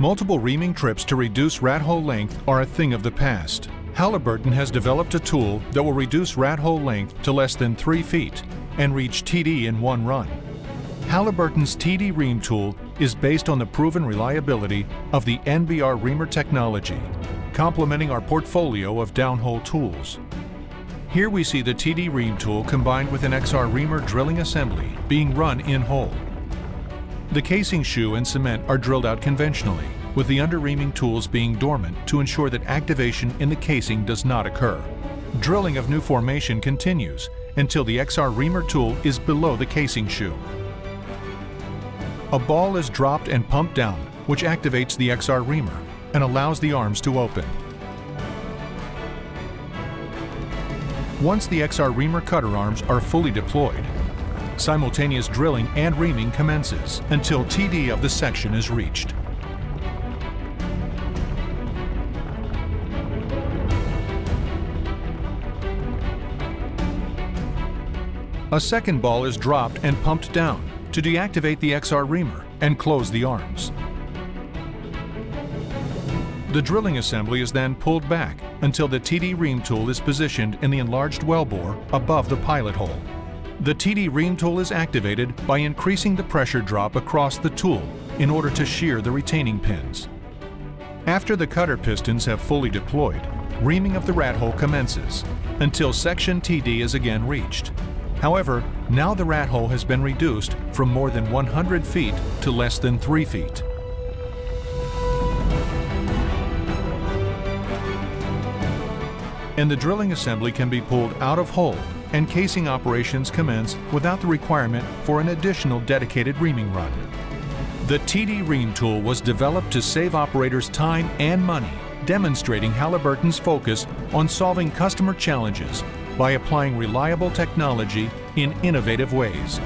Multiple reaming trips to reduce rat hole length are a thing of the past. Halliburton has developed a tool that will reduce rat hole length to less than 3 feet and reach TD in one run. Halliburton's TDReam tool is based on the proven reliability of the NBR reamer technology, complementing our portfolio of downhole tools. Here we see the TDReam tool combined with an XR reamer drilling assembly being run in hole. The casing shoe and cement are drilled out conventionally, with the under-reaming tools being dormant to ensure that activation in the casing does not occur. Drilling of new formation continues until the XR reamer tool is below the casing shoe. A ball is dropped and pumped down, which activates the XR reamer and allows the arms to open. Once the XR reamer cutter arms are fully deployed, simultaneous drilling and reaming commences until TD of the section is reached. A second ball is dropped and pumped down to deactivate the XR reamer and close the arms. The drilling assembly is then pulled back until the TDReam tool is positioned in the enlarged wellbore above the pilot hole. The TDReam tool is activated by increasing the pressure drop across the tool in order to shear the retaining pins. After the cutter pistons have fully deployed, reaming of the rat hole commences until section TD is again reached. However, now the rat hole has been reduced from more than 100 feet to less than 3 feet. And the drilling assembly can be pulled out of hole and casing operations commence without the requirement for an additional dedicated reaming run. The TDReam tool was developed to save operators time and money, demonstrating Halliburton's focus on solving customer challenges by applying reliable technology in innovative ways.